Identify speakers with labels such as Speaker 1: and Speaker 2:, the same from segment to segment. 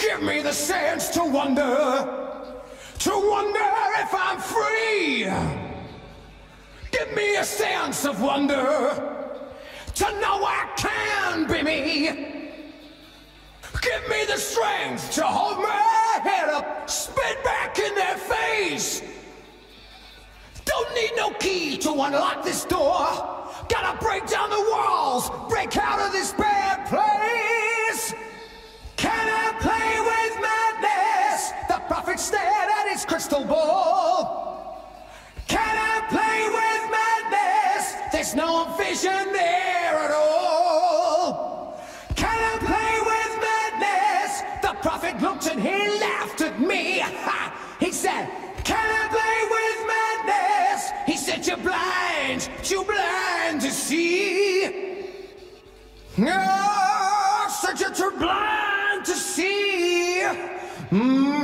Speaker 1: Give me the sense to wonder, to wonder if I'm free. Give me a sense of wonder, to know I can be me. Give me the strength to hold my head up, spit back in their face. Don't need no key to unlock this door. Gotta break down the walls, break out of this bad place. Crystal ball. Can I play with madness? There's no vision there at all. Can I play with madness? The prophet looked and he laughed at me. He said, Can I play with madness? He said, You're blind, too blind to see. No, said you're too blind to see. Mm.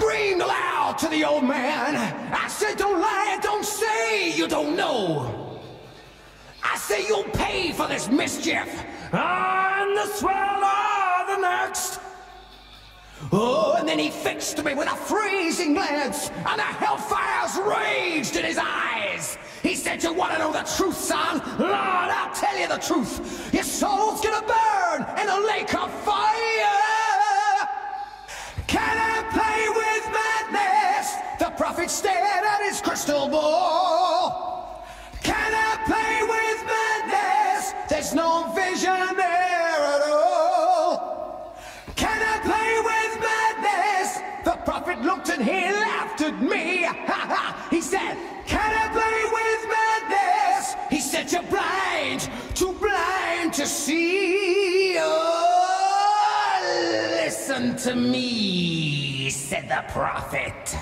Speaker 1: Screamed aloud to the old man. I said, Don't lie, don't say you don't know. I say you'll pay for this mischief. I'm the swell of the next. Oh, and then he fixed me with a freezing glance, and the hellfires raged in his eyes. He said, You want to know the truth, son? Lord, I'll tell you the truth. Your soul's gonna burn The prophet stared at his crystal ball. Can I play with madness? There's no vision there at all. Can I play with madness? The prophet looked and he laughed at me. he said, Can I play with madness? He said, You're blind, too blind to see. Oh, listen to me, said the prophet.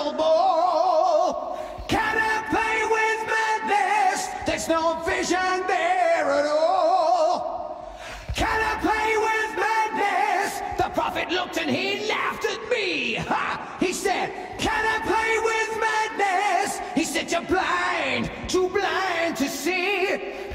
Speaker 1: unreachable. Can I play with madness. There's no vision there at all. Can I play with madness. The prophet looked and he laughed at me. Ha! He said, Can I play with madness? He said, You're blind, too blind to see.